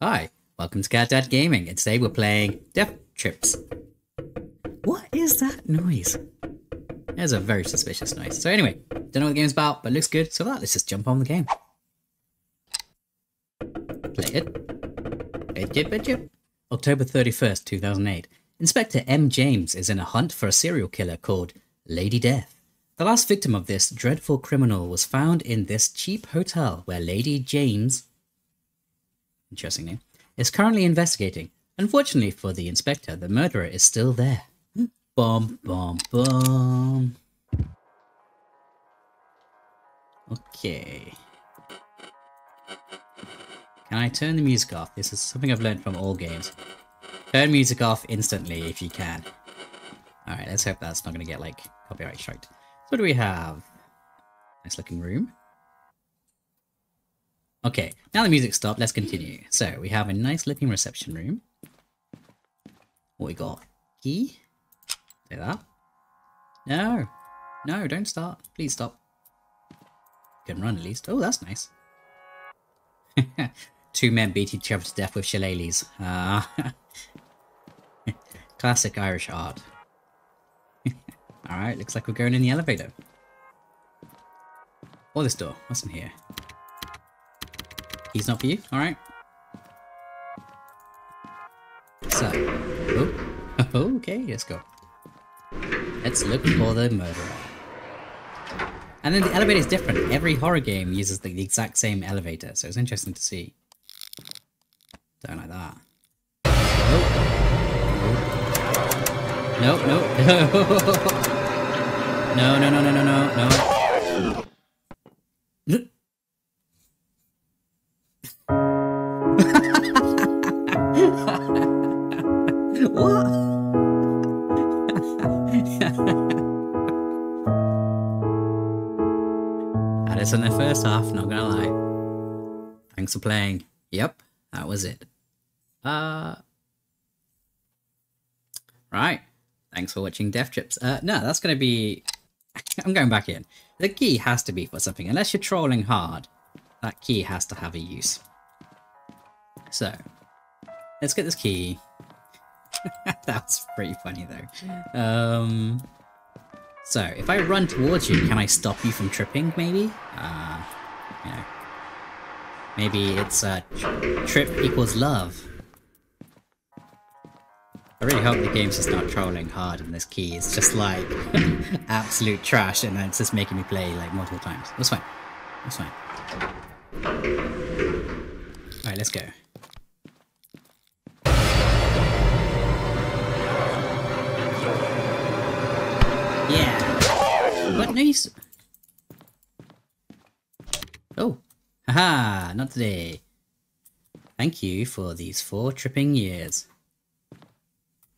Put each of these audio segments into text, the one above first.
Hi, welcome to Cat Dad Gaming, and today we're playing Death Trips. What is that noise? There's a very suspicious noise. So anyway, don't know what the game's about, but it looks good, so let's just jump on the game. Play it. It, chip. October 31st, 2008. Inspector M. James is in a hunt for a serial killer called Lady Death. The last victim of this dreadful criminal was found in this cheap hotel where Lady James interesting name, is currently investigating. Unfortunately for the inspector, the murderer is still there. Bum, bum, bum. Okay. Can I turn the music off? This is something I've learned from all games. Turn music off instantly if you can. Alright, let's hope that's not going to get, like, copyright striked. So what do we have? Nice looking room. Okay, now the music stopped, let's continue. So, we have a nice looking reception room. What we got? Key? Say that. No! No, don't start. Please stop. Can run at least. Oh, that's nice. Two men beat each other to death with shillelaghs. Ah. Classic Irish art. Alright, looks like we're going in the elevator. Or this door. What's in here? He's not for you? Alright. So. Oh. okay, let's go. Let's look for the murderer. And then the elevator is different. Every horror game uses the, exact same elevator, so it's interesting to see. Don't like that. Nope. Nope, nope. No, no, no, no, no, no, no, in the first half, not gonna lie. Thanks for playing. Yep, that was it. Uh, right. Thanks for watching Death Trips. Uh, no, that's gonna be... I'm going back in. The key has to be for something. Unless you're trolling hard, that key has to have a use. So, let's get this key. That's pretty funny though. Um, so, if I run towards you, can I stop you from tripping, maybe? Uh, you know. Maybe it's, uh, trip equals love. I really hope the game's just not trolling hard and this key is just like absolute trash and it's just making me play like multiple times. That's fine. That's fine. Alright, let's go. What? Nice. Oh. Haha, not today. Thank you for these four tripping years.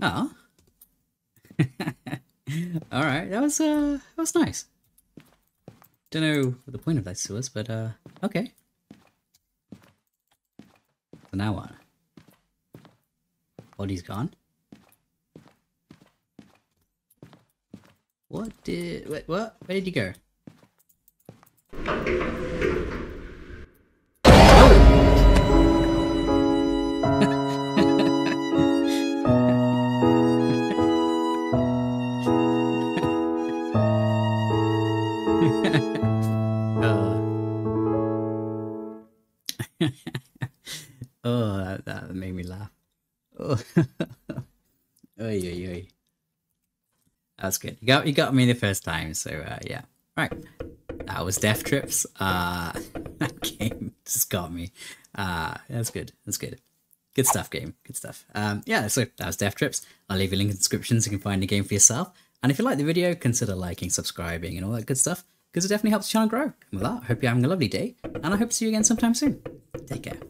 Oh. Alright, that was, uh, that was nice. Don't know what the point of this was, but, uh, okay. So now what? Body's gone? Did... Wait, what? Where did you go? oh, that, that made me laugh. Oh. oy, oy, oy. That's good. You got you got me the first time, so uh, yeah. Right. That was Death Trips. Uh that game just got me. Uh that's good. That's good. Good stuff, game. Good stuff. Um yeah, so that was Death Trips. I'll leave a link in the description so you can find the game for yourself. And if you like the video, consider liking, subscribing, and all that good stuff, because it definitely helps the channel grow. And with that, I hope you're having a lovely day, and I hope to see you again sometime soon. Take care.